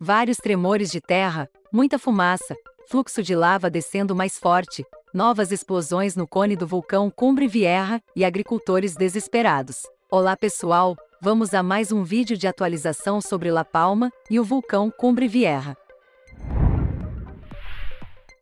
Vários tremores de terra, muita fumaça, fluxo de lava descendo mais forte, novas explosões no cone do vulcão Cumbre Vieja e agricultores desesperados. Olá pessoal, vamos a mais um vídeo de atualização sobre La Palma e o vulcão Cumbre Vieja.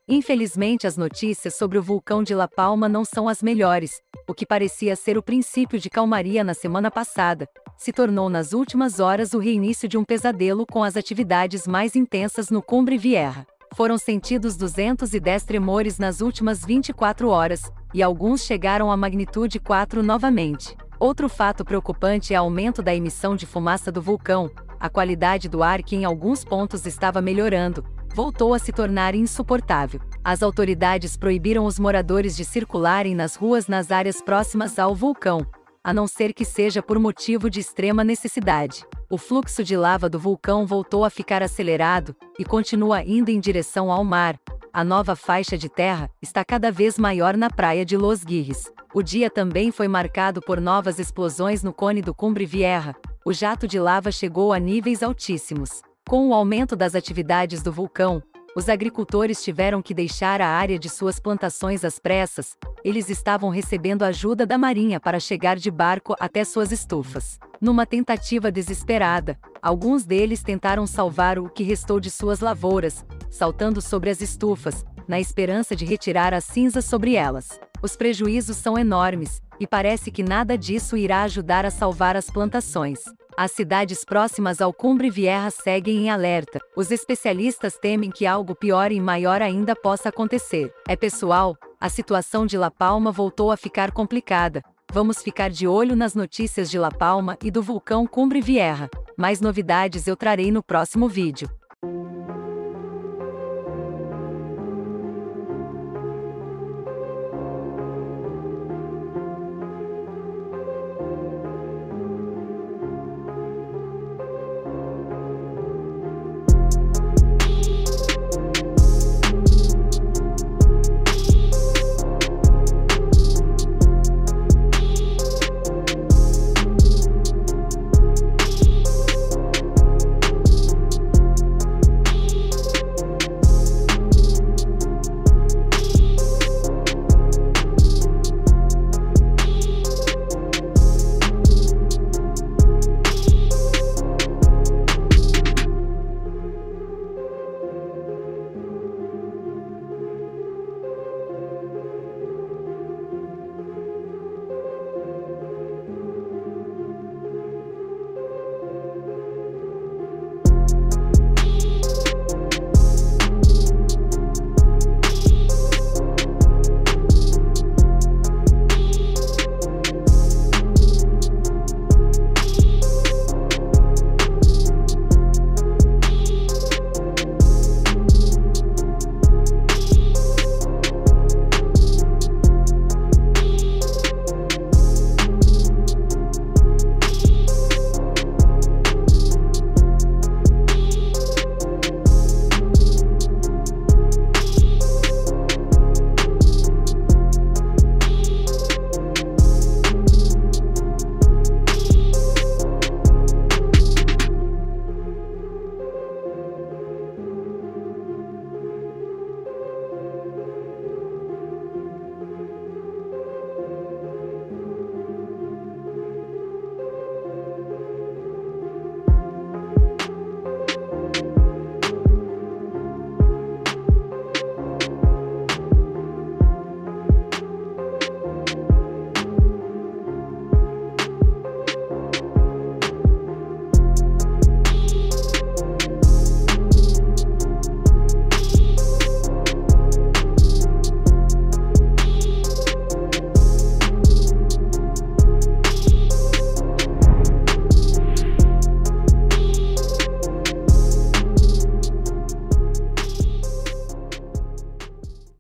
Infelizmente, as notícias sobre o vulcão de La Palma não são as melhores. O que parecia ser o princípio de calmaria na semana passada, se tornou nas últimas horas o reinício de um pesadelo com as atividades mais intensas no Cumbre Vieja. Foram sentidos 210 tremores nas últimas 24 horas, e alguns chegaram à magnitude 4 novamente. Outro fato preocupante é o aumento da emissão de fumaça do vulcão. A qualidade do ar, que em alguns pontos estava melhorando, voltou a se tornar insuportável. As autoridades proibiram os moradores de circularem nas ruas nas áreas próximas ao vulcão, a não ser que seja por motivo de extrema necessidade. O fluxo de lava do vulcão voltou a ficar acelerado e continua indo em direção ao mar. A nova faixa de terra está cada vez maior na praia de Los Guirres. O dia também foi marcado por novas explosões no cone do Cumbre Vieja. O jato de lava chegou a níveis altíssimos. Com o aumento das atividades do vulcão, os agricultores tiveram que deixar a área de suas plantações às pressas, eles estavam recebendo ajuda da marinha para chegar de barco até suas estufas. Numa tentativa desesperada, alguns deles tentaram salvar o que restou de suas lavouras, saltando sobre as estufas, na esperança de retirar as cinzas sobre elas. Os prejuízos são enormes, e parece que nada disso irá ajudar a salvar as plantações. As cidades próximas ao Cumbre Vieja seguem em alerta. Os especialistas temem que algo pior e maior ainda possa acontecer. É pessoal, a situação de La Palma voltou a ficar complicada. Vamos ficar de olho nas notícias de La Palma e do vulcão Cumbre Vieja. Mais novidades eu trarei no próximo vídeo.